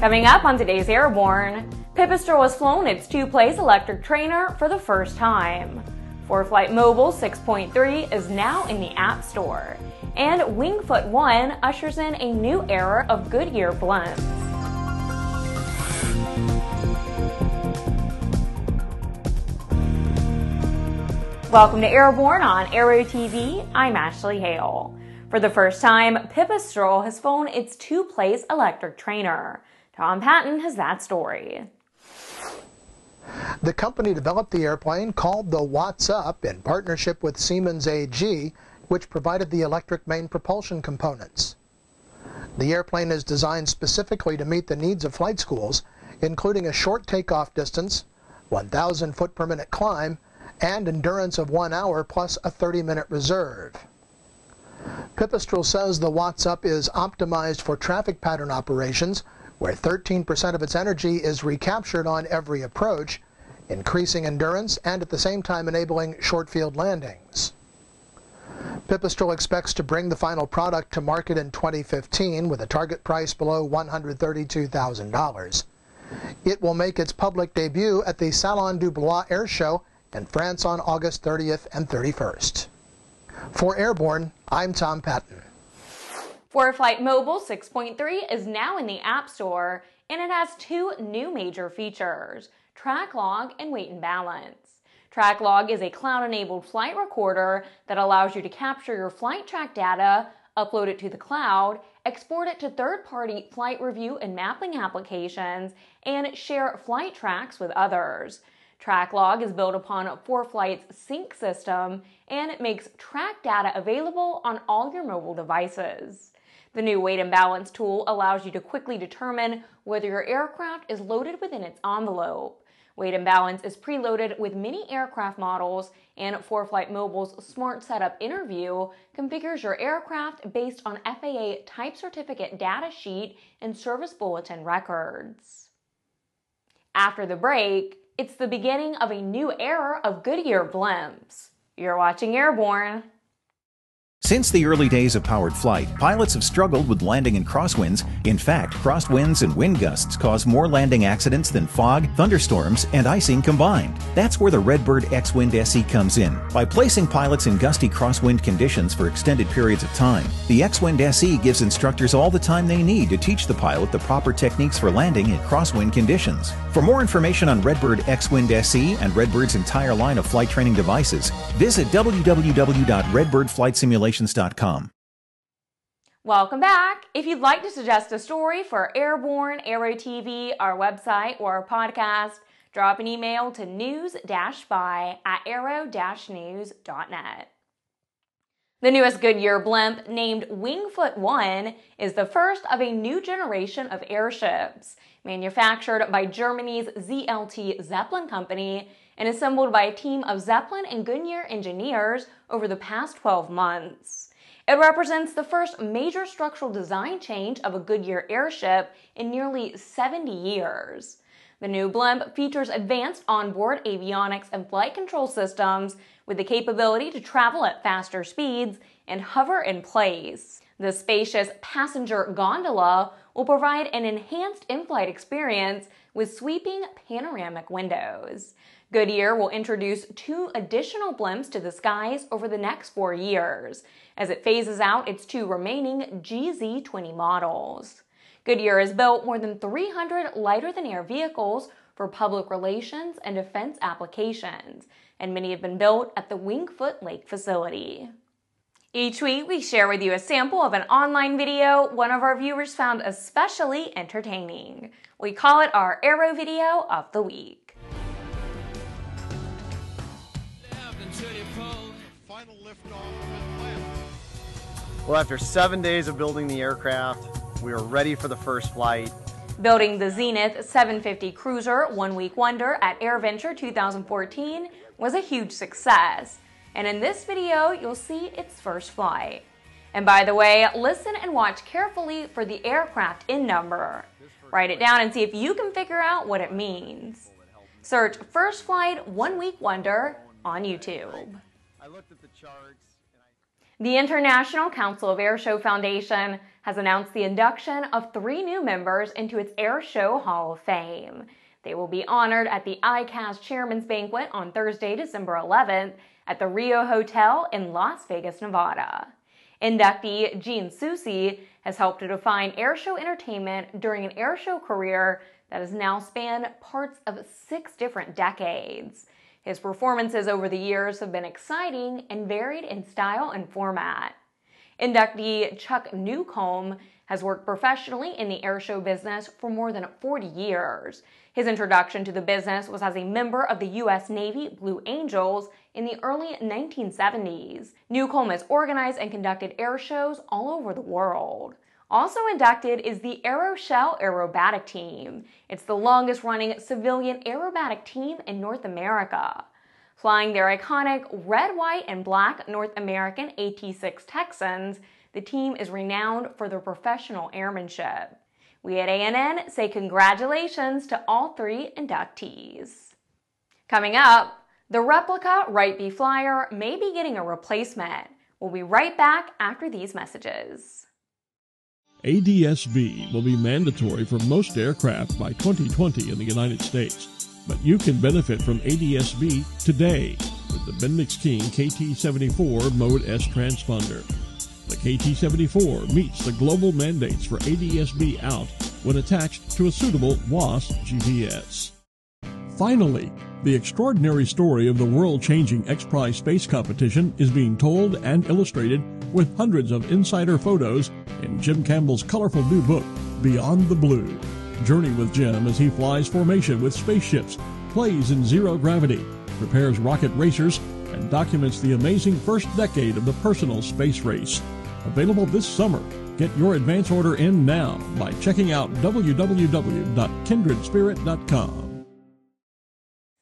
Coming up on today's Airborne, Pipistrel has flown its two-place electric trainer for the first time. ForeFlight Mobile 6.3 is now in the App Store, and Wingfoot 1 ushers in a new era of Goodyear blimps. Welcome to Airborne on Aero TV. I'm Ashley Hale. For the first time, Pippa Pipistrel has flown its two-place electric trainer. Tom Patton has that story. The company developed the airplane called the WATTsUp in partnership with Siemens AG, which provided the electric main propulsion components. The airplane is designed specifically to meet the needs of flight schools, including a short takeoff distance, 1,000 foot per minute climb, and endurance of one hour plus a 30 minute reserve. Pipistrel says the WATTsUp is optimized for traffic pattern operations where 13% of its energy is recaptured on every approach, increasing endurance and at the same time enabling short field landings. Pipistrel expects to bring the final product to market in 2015 with a target price below $132,000. It will make its public debut at the Salon du Blois Air Show in France on August 30th and 31st. For Airborne, I'm Tom Patton. ForeFlight Mobile 6.3 is now in the App Store, and it has two new major features, Track Log and Weight and Balance. Track Log is a cloud-enabled flight recorder that allows you to capture your flight track data, upload it to the cloud, export it to third-party flight review and mapping applications, and share flight tracks with others. TrackLog is built upon ForeFlight's sync system and it makes track data available on all your mobile devices. The new weight and balance tool allows you to quickly determine whether your aircraft is loaded within its envelope. Weight and balance is preloaded with many aircraft models, and ForeFlight Mobile's Smart Setup Interview configures your aircraft based on FAA Type Certificate data sheet and service bulletin records. After the break, it's the beginning of a new era of Goodyear blimps. You're watching Airborne. Since the early days of powered flight, pilots have struggled with landing in crosswinds. In fact, crosswinds and wind gusts cause more landing accidents than fog, thunderstorms, and icing combined. That's where the Redbird X-Wind SE comes in. By placing pilots in gusty crosswind conditions for extended periods of time, the X-Wind SE gives instructors all the time they need to teach the pilot the proper techniques for landing in crosswind conditions. For more information on Redbird X-Wind SE and Redbird's entire line of flight training devices, visit Welcome back. If you'd like to suggest a story for Airborne, Aero TV, our website, or our podcast, drop an email to news-by at aero-news.net. The newest Goodyear blimp, named Wingfoot 1, is the first of a new generation of airships. Manufactured by Germany's ZLT Zeppelin Company, and assembled by a team of Zeppelin and Goodyear engineers over the past 12 months. It represents the first major structural design change of a Goodyear airship in nearly 70 years. The new blimp features advanced onboard avionics and flight control systems with the capability to travel at faster speeds and hover in place. The spacious passenger gondola will provide an enhanced in-flight experience with sweeping panoramic windows. Goodyear will introduce two additional blimps to the skies over the next four years as it phases out its two remaining GZ20 models. Goodyear has built more than 300 lighter-than-air vehicles for public relations and defense applications, and many have been built at the Wingfoot Lake facility. Each week, we share with you a sample of an online video one of our viewers found especially entertaining. We call it our Aero Video of the Week. Well, after seven days of building the aircraft, we are ready for the first flight. Building the Zenith 750 Cruiser One Week Wonder at AirVenture 2014 was a huge success. And in this video, you'll see its first flight. And by the way, listen and watch carefully for the aircraft in number. Write it down and see if you can figure out what it means. Search First Flight One Week Wonder on YouTube. I looked at the charts. The International Council of Airshow Foundation has announced the induction of three new members into its Airshow Hall of Fame. They will be honored at the ICAS Chairman's Banquet on Thursday, December 11th at the Rio Hotel in Las Vegas, Nevada. Inductee Gene Soucy has helped to define airshow entertainment during an airshow career that has now spanned parts of six different decades. His performances over the years have been exciting and varied in style and format. Inductee Chuck Newcomb has worked professionally in the airshow business for more than 40 years. His introduction to the business was as a member of the U.S. Navy Blue Angels in the early 1970s. Newcomb has organized and conducted air shows all over the world. Also inducted is the Aeroshell Aerobatic Team. It's the longest running civilian aerobatic team in North America. Flying their iconic red, white, and black North American AT-6 Texans, the team is renowned for their professional airmanship. We at ANN say congratulations to all three inductees. Coming up, the replica Wright B Flyer may be getting a replacement. We'll be right back after these messages. ADSB will be mandatory for most aircraft by 2020 in the United States, but you can benefit from ADSB today with the Bendix King KT74 Mode S transponder. The KT74 meets the global mandates for ADSB out when attached to a suitable WAAS GPS. Finally, the extraordinary story of the world changing X Prize space competition is being told and illustrated with hundreds of insider photos in Jim Campbell's colorful new book, Beyond the Blue. Journey with Jim as he flies formation with spaceships, plays in zero gravity, prepares rocket racers, and documents the amazing first decade of the personal space race. Available this summer. Get your advance order in now by checking out www.kindredspirit.com.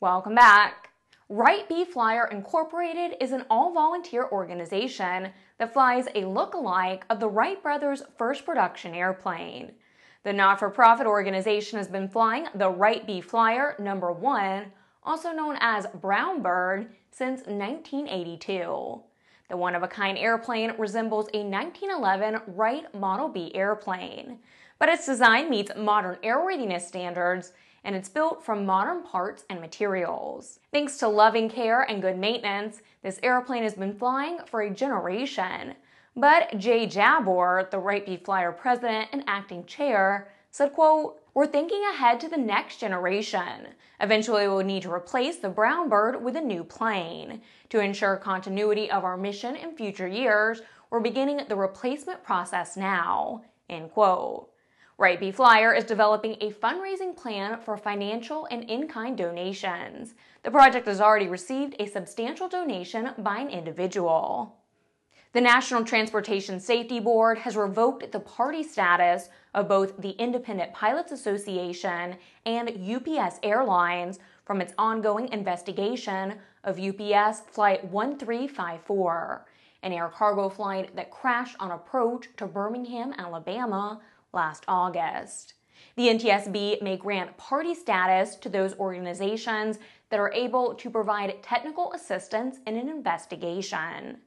Welcome back. Wright B Flyer Incorporated is an all volunteer organization that flies a look-alike of the Wright brothers' first production airplane. The not for profit organization has been flying the Wright B Flyer number 1, also known as Brown Bird, since 1982. The one of a kind airplane resembles a 1911 Wright Model B airplane, but its design meets modern airworthiness standards and it's built from modern parts and materials. Thanks to loving care and good maintenance, this airplane has been flying for a generation. But Jay Jabbour, the Wright B Flyer president and acting chair, said, quote, we're thinking ahead to the next generation. Eventually, we'll need to replace the brown bird with a new plane. To ensure continuity of our mission in future years, we're beginning the replacement process now. End quote. Wright B Flyer is developing a fundraising plan for financial and in-kind donations. The project has already received a substantial donation by an individual. The National Transportation Safety Board has revoked the party status of both the Independent Pilots Association and UPS Airlines from its ongoing investigation of UPS Flight 1354, an air cargo flight that crashed on approach to Birmingham, Alabama last August. The NTSB may grant party status to those organizations that are able to provide technical assistance in an investigation.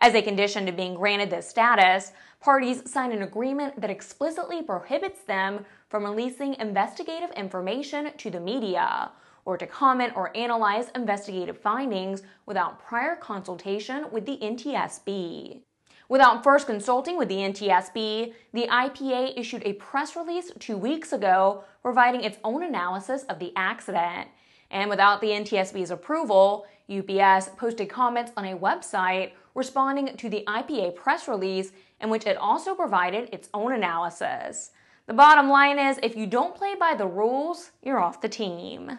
As a condition to being granted this status, parties sign an agreement that explicitly prohibits them from releasing investigative information to the media or to comment or analyze investigative findings without prior consultation with the NTSB. Without first consulting with the NTSB, the IPA issued a press release two weeks ago providing its own analysis of the accident. And without the NTSB's approval, UPS posted comments on a website responding to the IPA press release in which it also provided its own analysis. The bottom line is if you don't play by the rules, you're off the team.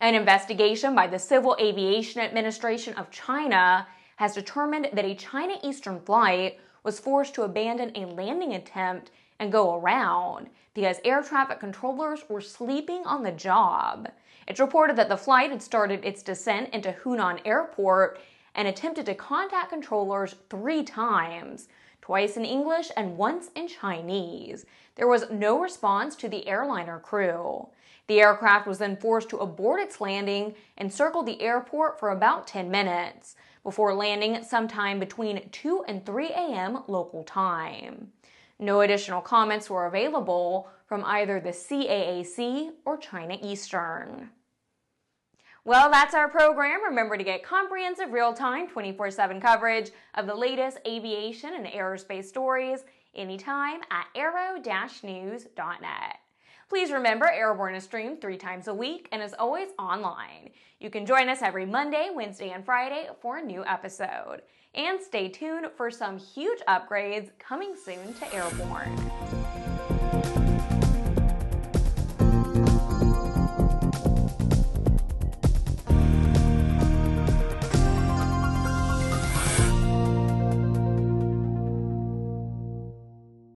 An investigation by the Civil Aviation Administration of China has determined that a China Eastern flight was forced to abandon a landing attempt and go around because air traffic controllers were sleeping on the job. It's reported that the flight had started its descent into Wuhan Airport and attempted to contact controllers three times, twice in English and once in Chinese. There was no response to the airliner crew. The aircraft was then forced to abort its landing and circle the airport for about 10 minutes. Before landing sometime between 2 and 3 a.m. local time. No additional comments were available from either the CAAC or China Eastern. Well, that's our program. Remember to get comprehensive real-time 24-7 coverage of the latest aviation and aerospace stories anytime at aero-news.net. Please remember Airborne is streamed three times a week and is always online. You can join us every Monday, Wednesday, and Friday for a new episode. And stay tuned for some huge upgrades coming soon to Airborne.